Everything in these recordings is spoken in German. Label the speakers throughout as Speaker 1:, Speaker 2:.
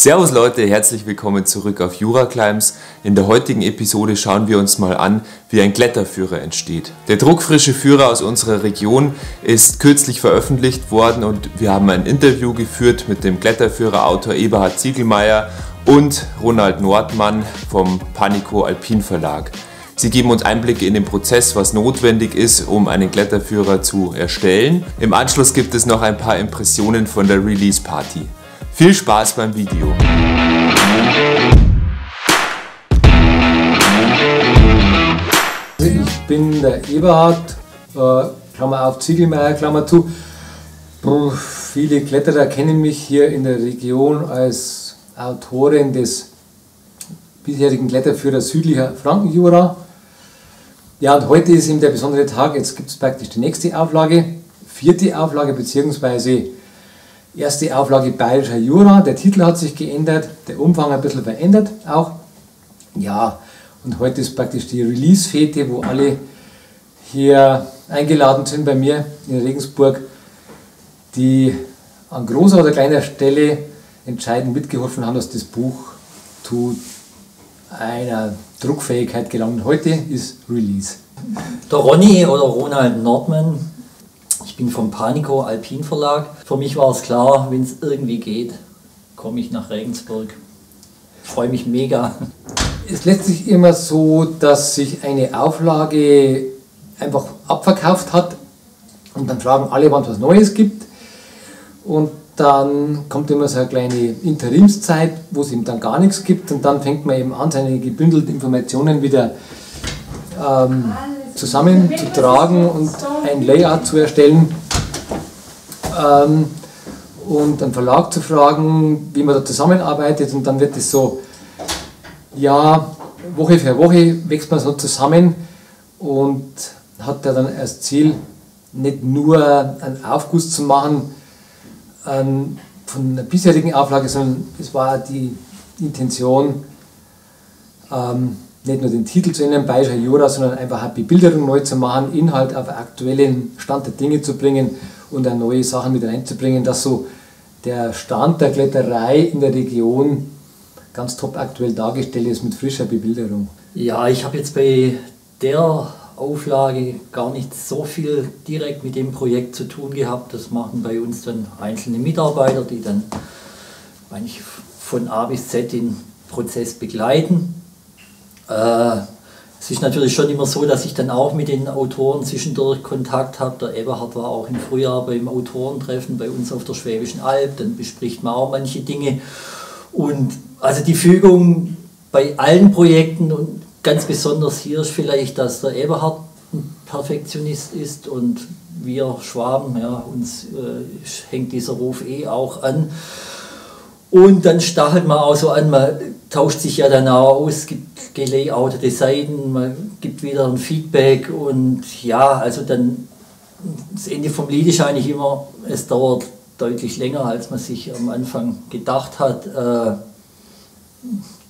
Speaker 1: Servus Leute, herzlich willkommen zurück auf Jura Climbs. In der heutigen Episode schauen wir uns mal an, wie ein Kletterführer entsteht. Der druckfrische Führer aus unserer Region ist kürzlich veröffentlicht worden und wir haben ein Interview geführt mit dem Kletterführerautor Eberhard Ziegelmeier und Ronald Nordmann vom Panico Alpin Verlag. Sie geben uns Einblicke in den Prozess, was notwendig ist, um einen Kletterführer zu erstellen. Im Anschluss gibt es noch ein paar Impressionen von der Release Party. Viel Spaß beim Video.
Speaker 2: Ich bin der Eberhard, äh, Klammer auf Ziegelmeier, Klammer zu. Viele Kletterer kennen mich hier in der Region als Autorin des bisherigen Kletterführers südlicher Frankenjura. Ja, und heute ist eben der besondere Tag. Jetzt gibt es praktisch die nächste Auflage, vierte Auflage, beziehungsweise erste Auflage Bayerischer Jura. Der Titel hat sich geändert, der Umfang ein bisschen verändert auch. Ja, und heute ist praktisch die Release-Fete, wo alle hier eingeladen sind bei mir in Regensburg, die an großer oder kleiner Stelle entscheidend mitgeholfen haben, dass das Buch zu einer Druckfähigkeit gelangt. Heute ist Release.
Speaker 3: Der Ronny oder Ronald Nordmann ich bin vom Panico Alpin Verlag. Für mich war es klar, wenn es irgendwie geht, komme ich nach Regensburg. Ich freue mich mega.
Speaker 2: Es lässt sich immer so, dass sich eine Auflage einfach abverkauft hat und dann fragen alle, wann es was Neues gibt. Und dann kommt immer so eine kleine Interimszeit, wo es eben dann gar nichts gibt und dann fängt man eben an, seine gebündelten Informationen wieder ähm, zusammenzutragen und ein Layout zu erstellen ähm, und einen Verlag zu fragen, wie man da zusammenarbeitet. Und dann wird es so, ja, Woche für Woche wächst man so zusammen und hat ja dann als Ziel, nicht nur einen Aufguss zu machen ähm, von der bisherigen Auflage, sondern es war die Intention, ähm, nicht nur den Titel zu ändern, Bayerischer Jura, sondern einfach eine Bebilderung neu zu machen, Inhalt auf aktuellen Stand der Dinge zu bringen und dann neue Sachen mit reinzubringen, dass so der Stand der Kletterei in der Region ganz top aktuell dargestellt ist mit frischer Bebilderung.
Speaker 3: Ja, ich habe jetzt bei der Auflage gar nicht so viel direkt mit dem Projekt zu tun gehabt. Das machen bei uns dann einzelne Mitarbeiter, die dann eigentlich von A bis Z den Prozess begleiten. Äh, es ist natürlich schon immer so, dass ich dann auch mit den Autoren zwischendurch Kontakt habe. Der Eberhard war auch im Frühjahr beim Autorentreffen bei uns auf der Schwäbischen Alb. Dann bespricht man auch manche Dinge. Und also die Fügung bei allen Projekten und ganz besonders hier ist vielleicht, dass der Eberhard ein Perfektionist ist und wir Schwaben, ja, uns äh, hängt dieser Ruf eh auch an. Und dann stachelt man auch so an, man tauscht sich ja dann auch aus, gibt gelayoutete Seiten, man gibt wieder ein Feedback und ja, also dann das Ende vom Lied ist eigentlich immer, es dauert deutlich länger, als man sich am Anfang gedacht hat. Äh,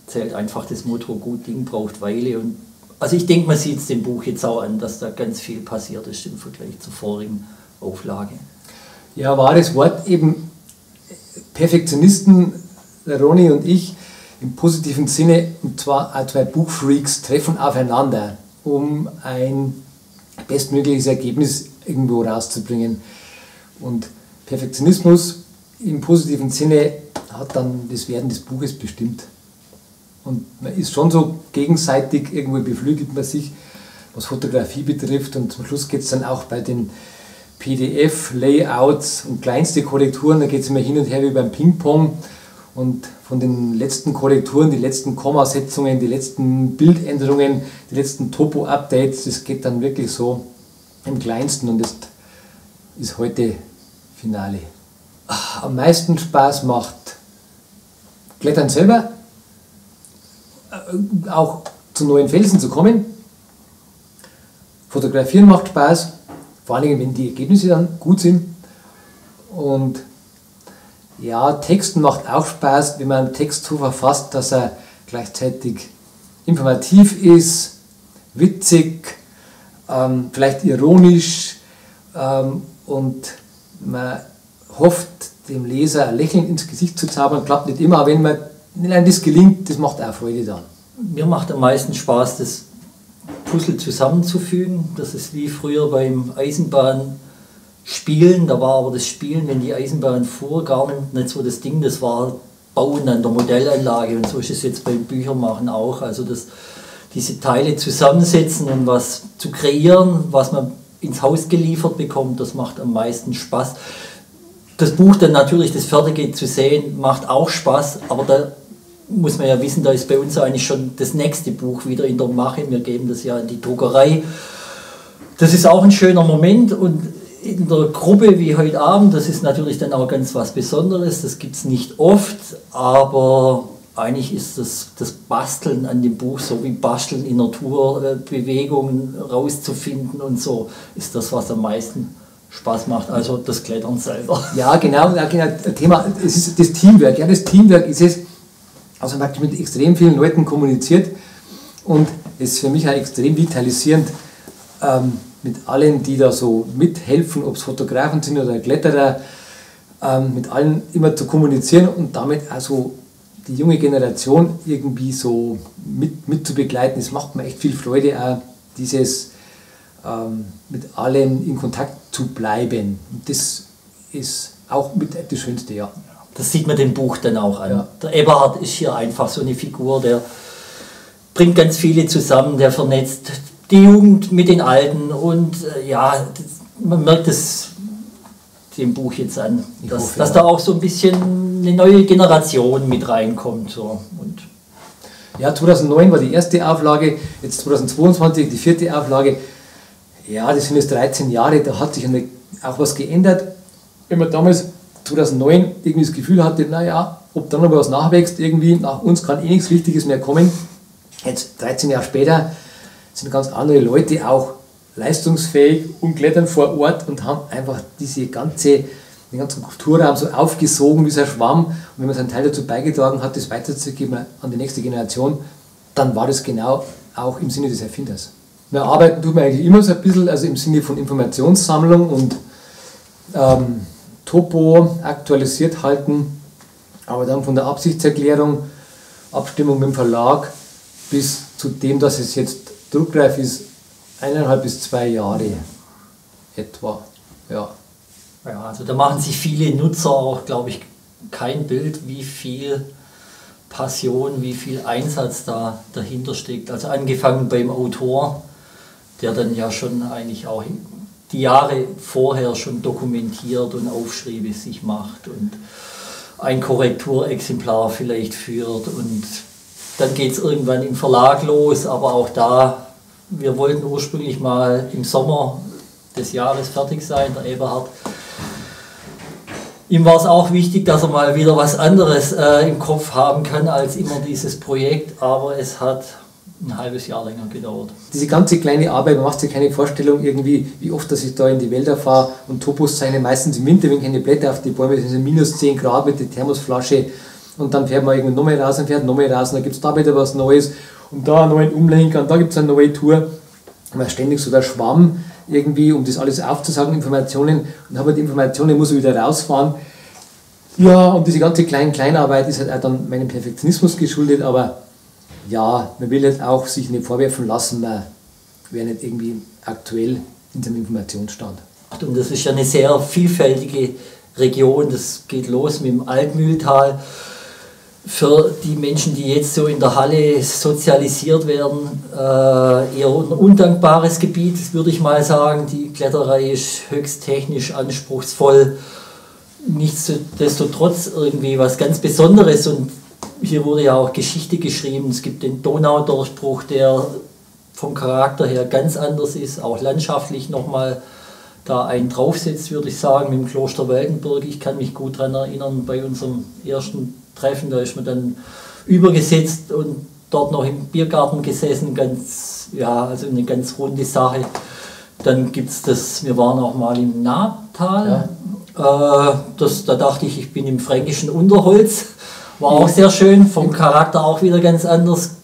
Speaker 3: zählt einfach das Motto, gut Ding braucht Weile. Und, also ich denke, man sieht es dem Buch jetzt auch an, dass da ganz viel passiert ist im Vergleich zur vorigen Auflage.
Speaker 2: Ja, wahres Wort eben Perfektionisten, Ronny und ich, im positiven Sinne, und zwar zwei Buchfreaks treffen aufeinander, um ein bestmögliches Ergebnis irgendwo rauszubringen. Und Perfektionismus im positiven Sinne hat dann das Werden des Buches bestimmt. Und man ist schon so gegenseitig, irgendwo beflügelt man sich, was Fotografie betrifft. Und zum Schluss geht es dann auch bei den PDF-Layouts und kleinste Korrekturen, da geht es immer hin und her wie beim Ping-Pong. Und von den letzten Korrekturen, die letzten Kommasetzungen, die letzten Bildänderungen, die letzten Topo-Updates, das geht dann wirklich so im Kleinsten und das ist heute Finale. Am meisten Spaß macht Klettern selber, äh, auch zu neuen Felsen zu kommen. Fotografieren macht Spaß, vor allem, wenn die Ergebnisse dann gut sind. Und ja, Texten macht auch Spaß, wenn man einen Text so verfasst, dass er gleichzeitig informativ ist, witzig, ähm, vielleicht ironisch ähm, und man hofft, dem Leser ein Lächeln ins Gesicht zu zaubern, klappt nicht immer, aber wenn man wenn das gelingt, das macht auch Freude dann.
Speaker 3: Mir macht am meisten Spaß, das Puzzle zusammenzufügen. Das ist wie früher beim Eisenbahnspielen. Da war aber das Spielen, wenn die Eisenbahn fuhr, gar nicht, so das Ding. Das war Bauen an der Modellanlage. Und so ist es jetzt beim Büchermachen auch. Also das, diese Teile zusammensetzen und was zu kreieren, was man ins Haus geliefert bekommt, das macht am meisten Spaß. Das Buch dann natürlich, das Fertige zu sehen, macht auch Spaß, aber da muss man ja wissen, da ist bei uns eigentlich schon das nächste Buch wieder in der Mache. Wir geben das ja in die Druckerei. Das ist auch ein schöner Moment und in der Gruppe wie heute Abend, das ist natürlich dann auch ganz was Besonderes. Das gibt es nicht oft, aber eigentlich ist das, das Basteln an dem Buch, so wie Basteln in Naturbewegungen rauszufinden und so, ist das, was am meisten Spaß macht. Also das Klettern selber.
Speaker 2: Ja, genau, ja, genau. Thema, es ist das Teamwork. Ja, das Teamwork ist es, also hat mit extrem vielen Leuten kommuniziert und es ist für mich auch extrem vitalisierend, ähm, mit allen, die da so mithelfen, ob es Fotografen sind oder Kletterer, ähm, mit allen immer zu kommunizieren und damit also die junge Generation irgendwie so mit, mit zu begleiten. Es macht mir echt viel Freude, auch dieses ähm, mit allem in Kontakt zu bleiben. Und das ist auch mit das Schönste, ja.
Speaker 3: Das sieht man dem Buch dann auch an. Ja. Der Eberhard ist hier einfach so eine Figur, der bringt ganz viele zusammen, der vernetzt die Jugend mit den Alten und äh, ja, man merkt es dem Buch jetzt an, dass, hoffe, dass ja. da auch so ein bisschen eine neue Generation mit reinkommt. So. Und
Speaker 2: ja, 2009 war die erste Auflage, jetzt 2022 die vierte Auflage. Ja, das sind jetzt 13 Jahre, da hat sich auch was geändert. Wenn man damals 2009 irgendwie das Gefühl hatte, naja, ob dann noch was nachwächst, irgendwie, nach uns kann eh nichts Wichtiges mehr kommen. Jetzt, 13 Jahre später, sind ganz andere Leute auch leistungsfähig und klettern vor Ort und haben einfach diese ganze, den ganzen Kulturraum so aufgesogen wie so ein Schwamm. Und wenn man seinen Teil dazu beigetragen hat, das weiterzugeben an die nächste Generation, dann war das genau auch im Sinne des Erfinders. Wir arbeiten tut man eigentlich immer so ein bisschen, also im Sinne von Informationssammlung und ähm, Topo aktualisiert halten, aber dann von der Absichtserklärung, Abstimmung mit dem Verlag bis zu dem, dass es jetzt druckreif ist, eineinhalb bis zwei Jahre etwa. Ja.
Speaker 3: ja, also da machen sich viele Nutzer auch, glaube ich, kein Bild, wie viel Passion, wie viel Einsatz da dahinter steckt. Also angefangen beim Autor, der dann ja schon eigentlich auch die Jahre vorher schon dokumentiert und Aufschriebe sich macht und ein Korrekturexemplar vielleicht führt und dann geht es irgendwann im Verlag los, aber auch da, wir wollten ursprünglich mal im Sommer des Jahres fertig sein, der Eberhard. Ihm war es auch wichtig, dass er mal wieder was anderes äh, im Kopf haben kann als immer dieses Projekt, aber es hat ein halbes Jahr länger gedauert.
Speaker 2: Diese ganze kleine Arbeit, man macht sich keine Vorstellung irgendwie, wie oft dass ich da in die Wälder fahre und Topos seine meistens im Winter, wenn keine Blätter auf die Bäume sind, minus 10 Grad mit der Thermosflasche und dann fährt man irgendwann nochmal raus und fährt nochmal raus und dann gibt es da wieder was Neues und da einen neuen Umlenker und da gibt es eine neue Tour. Man ständig so der Schwamm irgendwie, um das alles aufzusagen, Informationen und habe die Informationen, muss ich wieder rausfahren. Ja, und diese ganze kleine Kleinarbeit ist halt auch dann meinem Perfektionismus geschuldet, aber ja, man will jetzt auch sich nicht vorwerfen lassen, man wäre nicht irgendwie aktuell in seinem Informationsstand.
Speaker 3: Und das ist ja eine sehr vielfältige Region, das geht los mit dem Altmühltal. Für die Menschen, die jetzt so in der Halle sozialisiert werden, äh, eher ein undankbares Gebiet, würde ich mal sagen. Die Kletterei ist höchst technisch anspruchsvoll. Nichtsdestotrotz irgendwie was ganz Besonderes und hier wurde ja auch Geschichte geschrieben. Es gibt den Donaudurchbruch, der vom Charakter her ganz anders ist, auch landschaftlich nochmal da einen draufsetzt, würde ich sagen, mit dem Kloster Weltenburg. Ich kann mich gut daran erinnern, bei unserem ersten Treffen, da ist man dann übergesetzt und dort noch im Biergarten gesessen, ganz, ja, also eine ganz runde Sache. Dann gibt es das, wir waren auch mal im Nabtal, ja. äh, das, da dachte ich, ich bin im fränkischen Unterholz. War auch sehr schön, vom Charakter auch wieder ganz anders.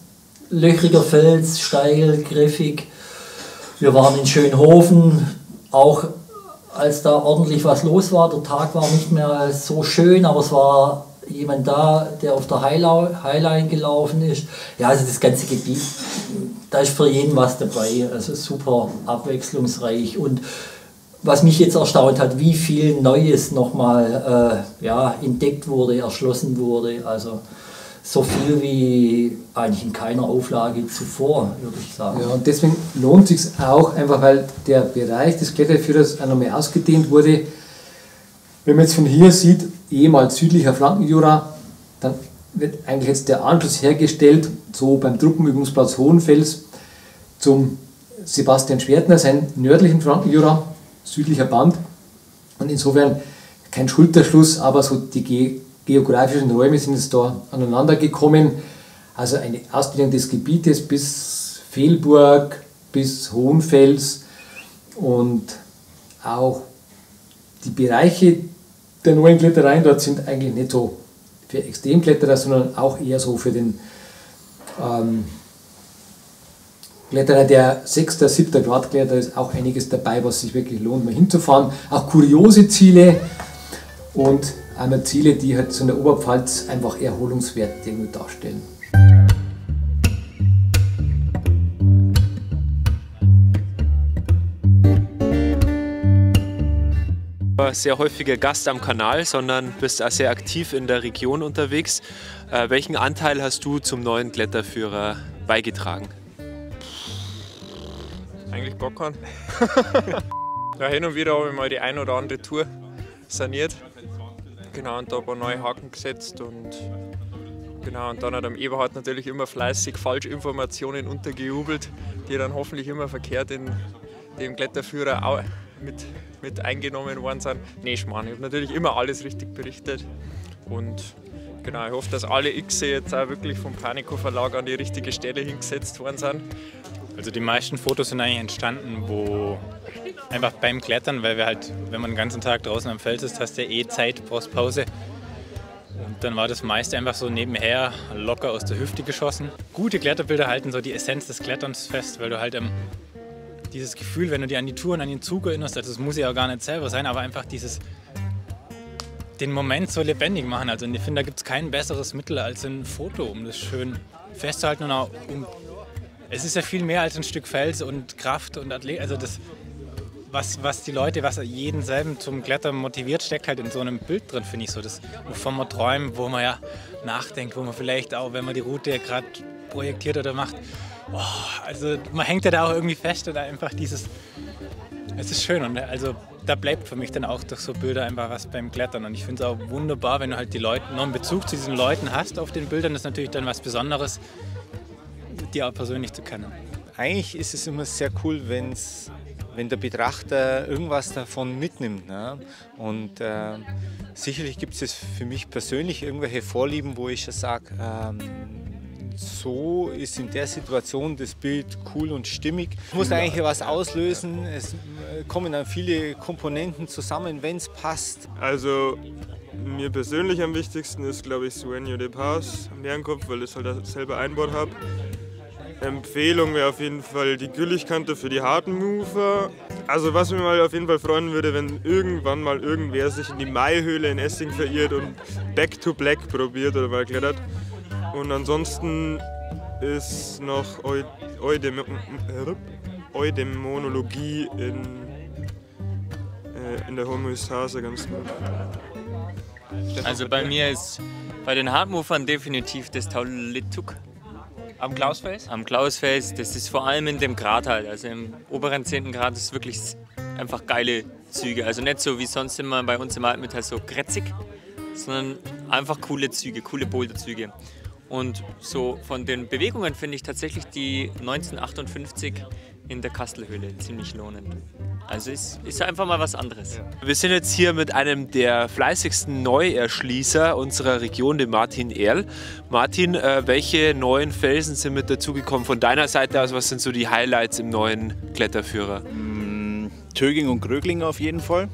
Speaker 3: Löchriger Fels, steil, griffig. Wir waren in Schönhofen, auch als da ordentlich was los war. Der Tag war nicht mehr so schön, aber es war jemand da, der auf der Highline gelaufen ist. Ja, also das ganze Gebiet, da ist für jeden was dabei. Also super abwechslungsreich und was mich jetzt erstaunt hat, wie viel Neues nochmal äh, ja, entdeckt wurde, erschlossen wurde. Also so viel wie eigentlich in keiner Auflage zuvor, würde ich sagen.
Speaker 2: Ja, und deswegen lohnt es sich auch, einfach weil der Bereich des Kletterführers auch noch mehr ausgedehnt wurde. Wenn man jetzt von hier sieht, ehemals südlicher Flankenjura, dann wird eigentlich jetzt der Anschluss hergestellt, so beim Truppenübungsplatz Hohenfels zum Sebastian Schwertner, sein nördlichen Frankenjura, südlicher Band. Und insofern kein Schulterschluss, aber so die geografischen Räume sind jetzt da aneinander gekommen. Also eine Ausdehnung des Gebietes bis Fehlburg, bis Hohenfels und auch die Bereiche der neuen Klettereien dort sind eigentlich nicht so für Extremkletterer, sondern auch eher so für den ähm, Kletterer, der 6., 7. Grad Kletterer ist auch einiges dabei, was sich wirklich lohnt, mal hinzufahren. Auch kuriose Ziele und einmal Ziele, die halt so in der Oberpfalz einfach erholungswert irgendwie darstellen.
Speaker 1: sehr häufiger Gast am Kanal, sondern bist auch sehr aktiv in der Region unterwegs. Äh, welchen Anteil hast du zum neuen Kletterführer beigetragen?
Speaker 4: Eigentlich gar keinen. ja, hin und wieder habe ich mal die ein oder andere Tour saniert. Genau, und da ein paar neue Haken gesetzt und genau, und dann hat am Eberhard natürlich immer fleißig Falschinformationen untergejubelt, die dann hoffentlich immer verkehrt in dem Kletterführer mit, mit eingenommen worden sind. Nee, Schmarrn, ich habe natürlich immer alles richtig berichtet und genau, ich hoffe, dass alle X jetzt auch wirklich vom Panico Verlag an die richtige Stelle hingesetzt worden sind.
Speaker 5: Also die meisten Fotos sind eigentlich entstanden, wo einfach beim Klettern, weil wir halt, wenn man den ganzen Tag draußen am Fels ist, hast du eh Zeit, brauchst Pause. Und dann war das meiste einfach so nebenher locker aus der Hüfte geschossen. Gute Kletterbilder halten so die Essenz des Kletterns fest, weil du halt ähm, dieses Gefühl, wenn du dir an die Tour und an den Zug erinnerst, also das muss ja auch gar nicht selber sein, aber einfach dieses den Moment so lebendig machen. Also ich finde, da gibt es kein besseres Mittel als ein Foto, um das schön festzuhalten und auch um es ist ja viel mehr als ein Stück Fels und Kraft und Athlet. Also das, was, was die Leute, was jeden selben zum Klettern motiviert, steckt halt in so einem Bild drin, finde ich so. Das, wovon man träumt, wo man ja nachdenkt, wo man vielleicht auch, wenn man die Route gerade projektiert oder macht, oh, also man hängt ja da auch irgendwie fest oder einfach dieses, es ist schön und also da bleibt für mich dann auch durch so Bilder einfach was beim Klettern und ich finde es auch wunderbar, wenn du halt die Leute noch einen Bezug zu diesen Leuten hast auf den Bildern, das ist natürlich dann was Besonderes, die auch persönlich zu kennen.
Speaker 6: Eigentlich ist es immer sehr cool, wenn's, wenn der Betrachter irgendwas davon mitnimmt. Ne? Und äh, sicherlich gibt es für mich persönlich irgendwelche Vorlieben, wo ich schon sage, ähm, so ist in der Situation das Bild cool und stimmig. Muss eigentlich was auslösen. Es äh, kommen dann viele Komponenten zusammen, wenn es passt.
Speaker 4: Also mir persönlich am wichtigsten ist, glaube ich, Sueño de Paz am Bärenkopf, weil ich halt selber einbaut habe. Empfehlung wäre auf jeden Fall die Gülligkante für die harten Mover. Also was mir mal auf jeden Fall freuen würde, wenn irgendwann mal irgendwer sich in die Maihöhle in Essing verirrt und Back to Black probiert oder mal klettert. Und ansonsten ist noch Eudem Eudämonologie in, äh, in der Homöostase ganz gut.
Speaker 7: Also bei mir ist bei den Hardmovern definitiv das Taulituk
Speaker 1: am Klausfels?
Speaker 7: Am Klausfels, das ist vor allem in dem Grad halt. Also im oberen 10. Grad ist wirklich einfach geile Züge. Also nicht so wie sonst immer bei uns im Altmetall so krätzig, sondern einfach coole Züge, coole Boulderzüge. Und so von den Bewegungen finde ich tatsächlich die 1958 in der Kastelhöhle ziemlich lohnend. Also ist, ist einfach mal was anderes.
Speaker 1: Wir sind jetzt hier mit einem der fleißigsten Neuerschließer unserer Region, dem Martin Erl. Martin, äh, welche neuen Felsen sind mit dazugekommen von deiner Seite aus? Was sind so die Highlights im neuen Kletterführer?
Speaker 8: Mm, Töging und Grögling auf jeden Fall.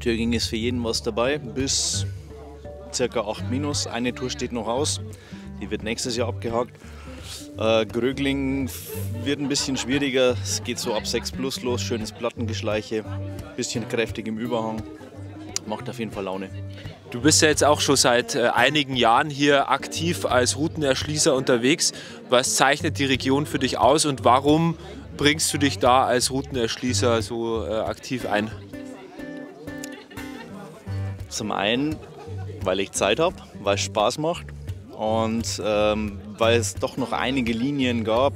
Speaker 8: Töging ist für jeden was dabei, bis circa 8 minus. Eine Tour steht noch aus, die wird nächstes Jahr abgehakt. Äh, Grögling wird ein bisschen schwieriger. Es geht so ab 6 plus los, schönes Plattengeschleiche. bisschen kräftig im Überhang. Macht auf jeden Fall Laune.
Speaker 1: Du bist ja jetzt auch schon seit äh, einigen Jahren hier aktiv als Routenerschließer unterwegs. Was zeichnet die Region für dich aus und warum bringst du dich da als Routenerschließer so äh, aktiv ein?
Speaker 8: Zum einen, weil ich Zeit habe, weil es Spaß macht und ähm, weil es doch noch einige Linien gab,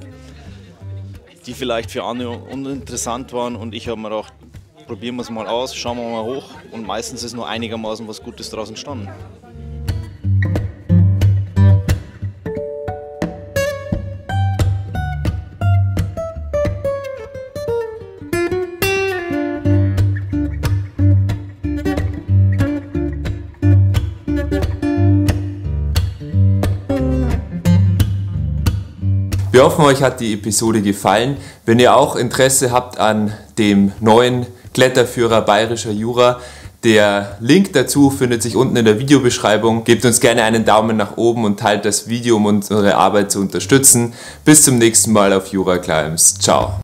Speaker 8: die vielleicht für andere uninteressant waren und ich habe mir gedacht, probieren wir es mal aus, schauen wir mal hoch und meistens ist nur einigermaßen was Gutes daraus entstanden.
Speaker 1: Wir hoffen, euch hat die Episode gefallen. Wenn ihr auch Interesse habt an dem neuen Kletterführer Bayerischer Jura, der Link dazu findet sich unten in der Videobeschreibung. Gebt uns gerne einen Daumen nach oben und teilt das Video, um unsere Arbeit zu unterstützen. Bis zum nächsten Mal auf Jura Climbs. Ciao.